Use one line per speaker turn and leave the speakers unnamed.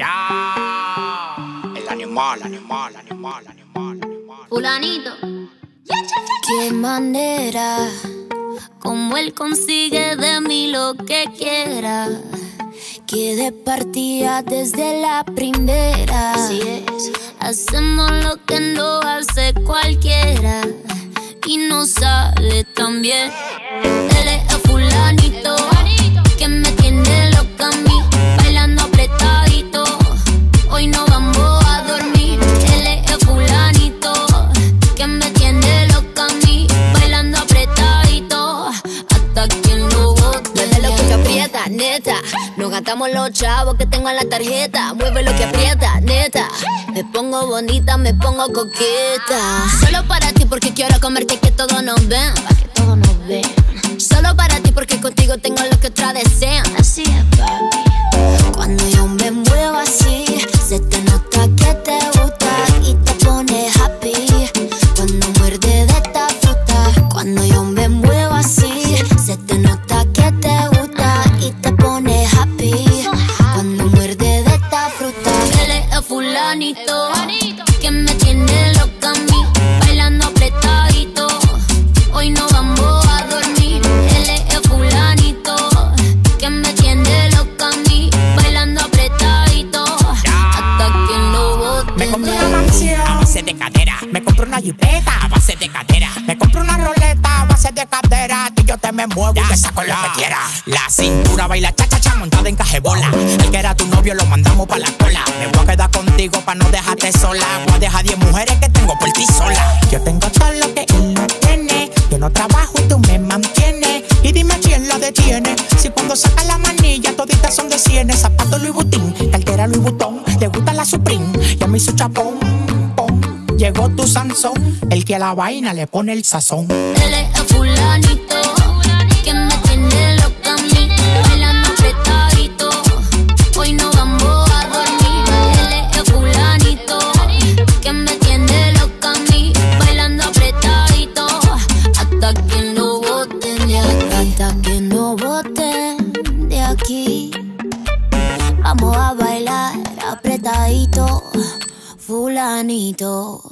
Ya. El animal, animal, animal, animal, animal.
Fulanito.
Qué manera, como él consigue de mí lo que quiera. Que de partida desde la primera.
Así es.
Hacemos lo que no hace cualquiera. Y no sale tan bien.
Nos gastamos los chavos que tengo en la tarjeta. Mueve lo que aprieta, neta. Me pongo bonita, me pongo coqueta. Solo para ti porque quiero comerte que todos nos ven. Pa' que todos nos ven. Solo para ti porque contigo tengo lo que otras desean. Así es, papi.
Cuando yo me muevo así, se te nota que te gusta y te pone happy. Cuando muerde de esta fruta, cuando yo me que me tiene loca a mí, bailando apretadito. Hoy no vamos a dormir, él es fulanito que me tiene loca a mí, bailando apretadito. Hasta que lo bote.
Me compré una mansión a base de cadera. Me compré una jipeta a base de cadera. Me compré una roleta a base de cadera. Y yo te me muevo y te saco lo que quiera. La cintura baila cha cha cha montada en cajebola. El que era tu novio lo mandamos pa' la contigo pa' no dejarte sola. Voy a dejar 10 mujeres que tengo por ti sola. Yo tengo todo lo que él no tiene. Yo no trabajo y tú me mantienes. Y dime quién la detiene. Si cuando saca la manilla toditas son de cienes. Zapatos Louis Vuitton, cartera Louis Vuitton. Le gusta la Supreme y a mí su chapón. pom. Llegó tu Sansón, el que a la vaina le pone el sazón.
Él es fulanito aquí. Vamos a bailar apretadito, fulanito.